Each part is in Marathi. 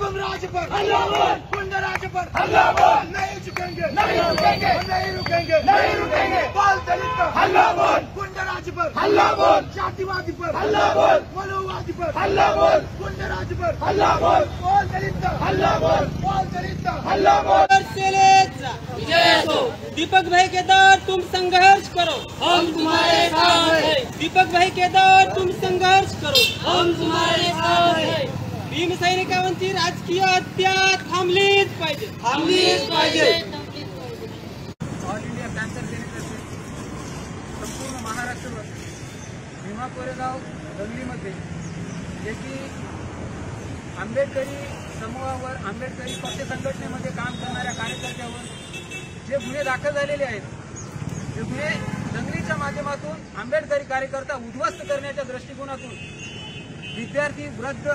गुंडराज पर। गुंडराज पर। नहीं झुकेंगे। नहीं रुकेंगे नहीं रुकेंगे। नहीं रुकेंगे। बाल दलित पर। हल्ला बोल गुंडराज पर। हल्ला बोल जातिवादी पर। हल्ला बोल मनोवादी पर। हल्ला बोल गुंडराज पर। हल्ला बोल बाल दलित पर। हल्ला बोल बाल दलित पर। हल्ला बोल दीपक भाई के दौर तुम संघर्ष करो। हम तुम्हारे साथ हैं। दीपक भाई के दौर तुम संघर्ष करो। हम तुम्हारे साथ हैं। भीम सैनिकांची राजकीय हत्या थांबलीच पाहिजे. थांबलीच पाहिजे. ऑल इंडिया कॅन्सर सेनेतर्फे संपूर्ण महाराष्ट्रभर भीमा कोरेगाव दंगलीमध्ये जे की आंबेडकरी समूहावर आंबेडकरी पक्ष संघटनेमध्ये काम करणाऱ्या कार्यकर्त्यावर जे गुन्हे दाखल झालेले आहेत ते गुन्हे दंगलीच्या माध्यमातून आंबेडकरी कार्यकर्ता उद्ध्वस्त करण्याच्या दृष्टिकोनातून विद्यार्थी वृद्ध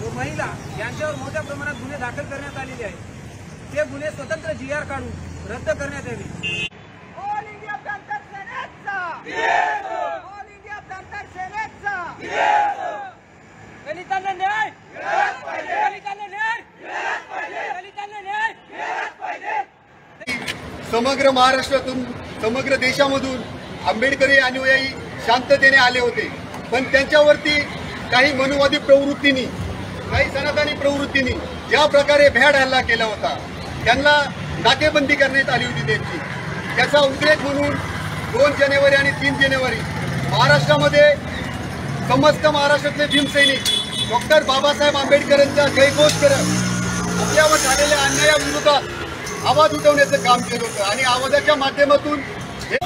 व महिला यांच्यावर मोठ्या प्रमाणात गुन्हे दाखल करण्यात आलेले आहेत ते गुन्हे स्वतंत्र जी आर काढून रद्द करण्यात यावे. ऑल इंडिया पॅन्थर सेनेचा ऑल इंडिया पॅन्थर सेनेचा दलितांना न्याय! दलितांना न्याय! दलितांना न्याय! समग्र महाराष्ट्रातून समग्र देशामधून आंबेडकरी अनुयायी शांततेने आले होते. पण त्यांच्यावरती काही मनुवादी प्रवृत्तींनी काही सनातनी प्रवृत्तींनी ज्या प्रकारे भ्याड हल्ला केला होता त्यांना नाकेबंदी करण्यात आली होती त्यांची. त्याचा उद्रेक म्हणून दोन जानेवारी आणि तीन जानेवारी महाराष्ट्रामध्ये समस्त महाराष्ट्रातले भीमसैनिक डॉक्टर बाबासाहेब आंबेडकरांचा जयघोष करत आपल्यावर झालेल्या अन्यायाविरोधात आवाज उठवण्याचं काम केलं होतं आणि आवाजाच्या माध्यमातून हे